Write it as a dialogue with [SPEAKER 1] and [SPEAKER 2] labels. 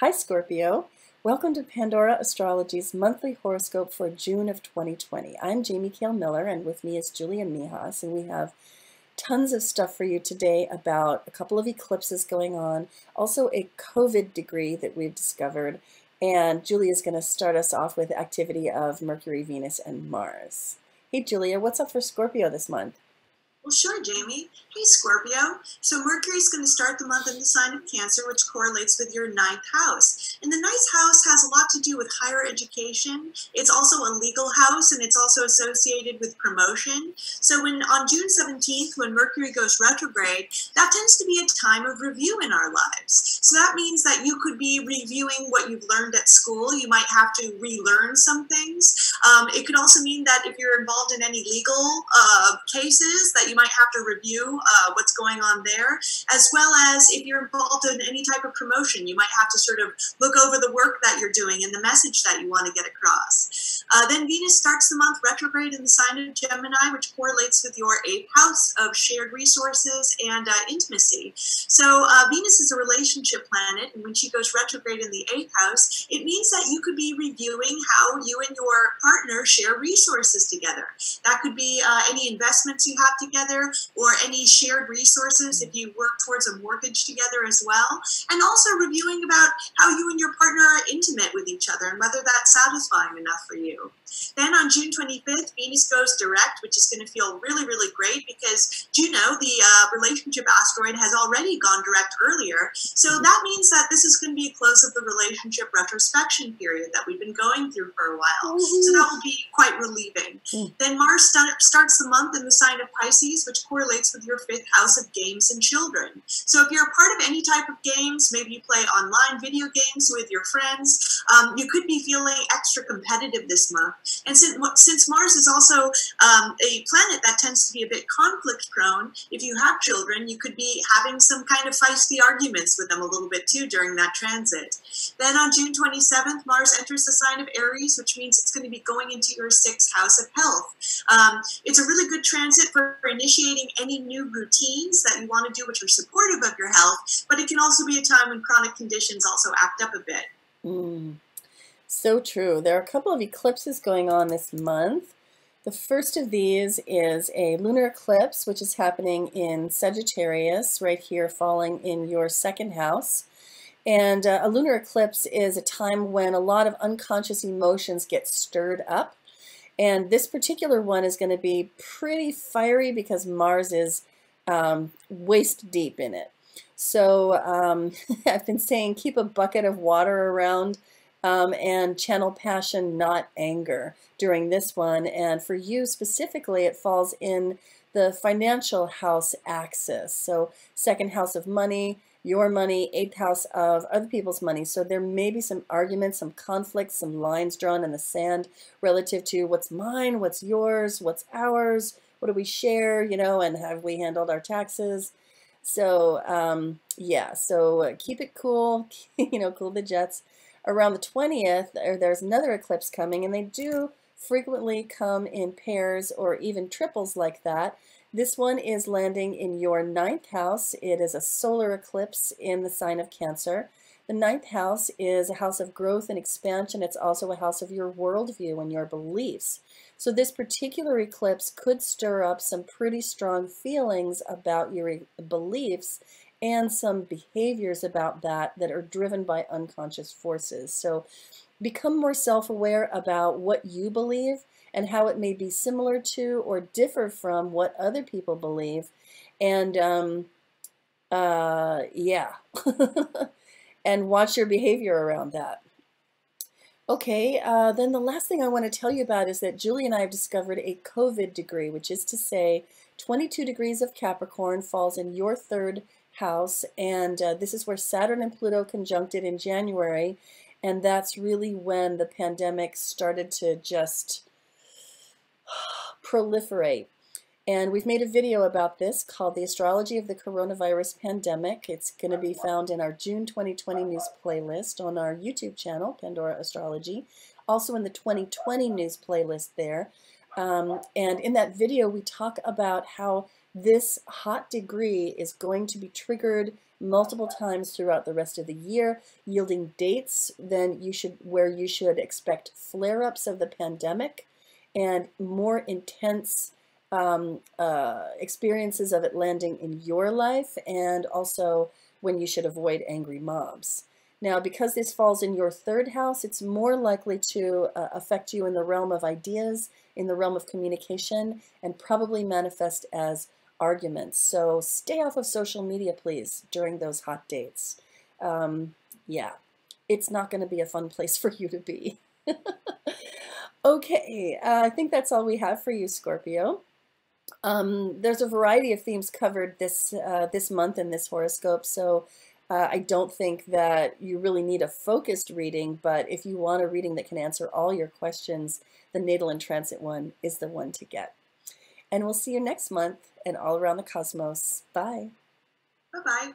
[SPEAKER 1] Hi Scorpio. Welcome to Pandora Astrology's monthly horoscope for June of 2020. I'm Jamie Kale Miller and with me is Julia Mijas and we have tons of stuff for you today about a couple of eclipses going on, also a COVID degree that we've discovered, and Julia is going to start us off with activity of Mercury, Venus, and Mars. Hey Julia, what's up for Scorpio this month?
[SPEAKER 2] Well, sure, Jamie. Hey, Scorpio. So Mercury's going to start the month in the sign of Cancer, which correlates with your ninth house. And the ninth house has a lot to do with higher education. It's also a legal house, and it's also associated with promotion. So when on June 17th, when Mercury goes retrograde, that tends to be a time of review in our lives. So that means that you could be reviewing what you've learned at school. You might have to relearn some things. Um, it could also mean that if you're involved in any legal uh, cases, that you might have to review uh, what's going on there, as well as if you're involved in any type of promotion, you might have to sort of look over the work that you're doing and the message that you want to get across. Uh, then Venus starts the month retrograde in the sign of Gemini, which correlates with your eighth house of shared resources and uh, intimacy. So uh, Venus is a relationship planet, and when she goes retrograde in the eighth house, it means that you could be reviewing how you and your partner share resources together. That could be uh, any investments you have together together or any shared resources if you work towards a mortgage together as well. And also reviewing about how you and your partner are intimate with each other and whether that's satisfying enough for you. Then on June 25th, Venus goes direct, which is going to feel really, really great because Juno, the uh, relationship asteroid, has already gone direct earlier. So that means that this is going to be a close of the relationship retrospection period that we've been going through for a while. So that will be quite relieving. Mm. Then Mars start, starts the month in the sign of Pisces, which correlates with your fifth house of games and children. So if you're a part of any type of games, maybe you play online video games with your friends, um, you could be feeling extra competitive this month. And since, since Mars is also um, a planet that tends to be a bit conflict prone, if you have children, you could be having some kind of feisty arguments with them a little bit too during that transit. Then on June 27th, Mars enters the sign of Aries, which means it's going to be going into your sixth house of health. Um, it's a really good transit for initiating any new routines that you want to do which are supportive of your health, but it can also be a time when chronic conditions also act up a bit.
[SPEAKER 1] Mm. So true. There are a couple of eclipses going on this month. The first of these is a lunar eclipse, which is happening in Sagittarius, right here, falling in your second house. And uh, a lunar eclipse is a time when a lot of unconscious emotions get stirred up. And this particular one is going to be pretty fiery because Mars is um, waist deep in it. So um, I've been saying keep a bucket of water around um, and channel passion, not anger during this one. And for you specifically, it falls in the financial house axis. So second house of money, your money, eighth house of other people's money. So there may be some arguments, some conflicts, some lines drawn in the sand relative to what's mine, what's yours, what's ours, what do we share, you know, and have we handled our taxes? So um, yeah, so keep it cool, you know, cool the jets around the 20th, there's another eclipse coming, and they do frequently come in pairs or even triples like that. This one is landing in your ninth house. It is a solar eclipse in the sign of Cancer. The ninth house is a house of growth and expansion. It's also a house of your worldview and your beliefs. So this particular eclipse could stir up some pretty strong feelings about your beliefs and some behaviors about that that are driven by unconscious forces. So become more self-aware about what you believe and how it may be similar to or differ from what other people believe. And um, uh, yeah, and watch your behavior around that. Okay, uh, then the last thing I want to tell you about is that Julie and I have discovered a COVID degree, which is to say 22 degrees of Capricorn falls in your third house, and uh, this is where Saturn and Pluto conjuncted in January, and that's really when the pandemic started to just proliferate. And we've made a video about this called The Astrology of the Coronavirus Pandemic. It's going to be found in our June 2020 news playlist on our YouTube channel, Pandora Astrology. Also in the 2020 news playlist there. Um, and in that video, we talk about how this hot degree is going to be triggered multiple times throughout the rest of the year, yielding dates then you should where you should expect flare-ups of the pandemic and more intense um, uh, experiences of it landing in your life and also when you should avoid angry mobs. Now, because this falls in your third house, it's more likely to uh, affect you in the realm of ideas, in the realm of communication, and probably manifest as arguments. So stay off of social media, please, during those hot dates. Um, yeah, it's not going to be a fun place for you to be. okay, uh, I think that's all we have for you, Scorpio. Um, there's a variety of themes covered this uh, this month in this horoscope, so uh, I don't think that you really need a focused reading, but if you want a reading that can answer all your questions, the natal and transit one is the one to get. And we'll see you next month and all around the cosmos. Bye.
[SPEAKER 2] Bye-bye.